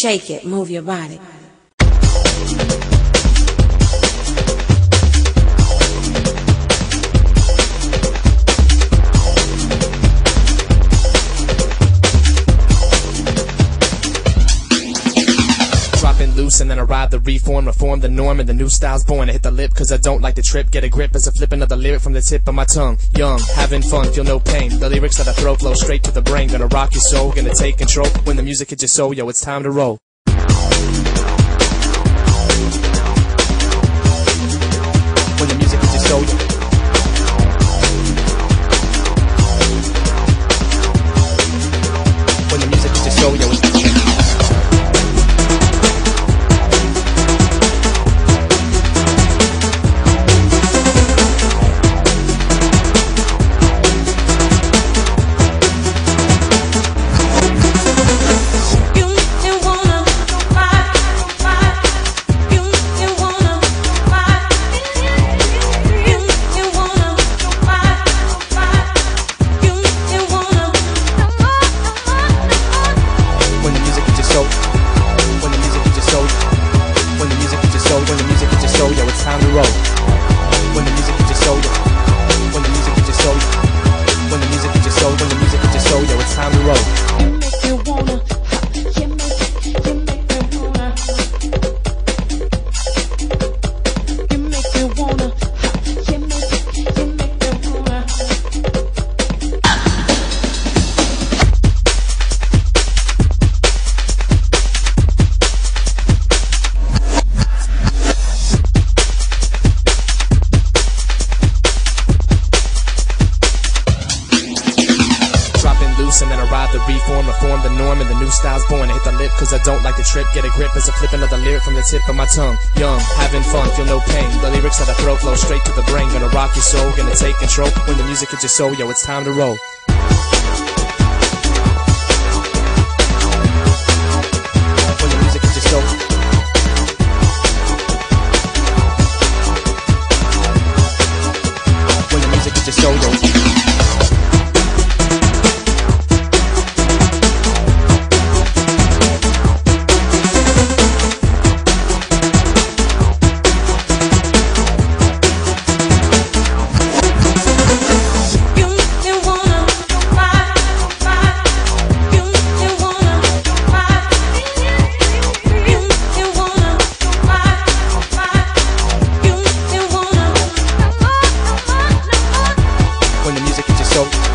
Shake it, move your body. Dropping loose and then I ride the reform, reform the norm and the new style's born. I hit the lip cause I don't like the trip. Get a grip as a flip another lyric from the tip of my tongue. Young, having fun, feel no pain. The lyrics that I throw flow straight to the brain. Gonna rock your soul, gonna take control. When the music hits your soul, yo, it's time to roll. When the music hits your soul, hits your soul, ride the reform, reform the norm and the new style's born. I hit the lip cause I don't like the trip. Get a grip as I flip another lyric from the tip of my tongue. Young, having fun, feel no pain. The lyrics that I throw flow straight to the brain. Gonna rock your soul, gonna take control. When the music hits your soul, yo, it's time to roll. When the music hits your soul,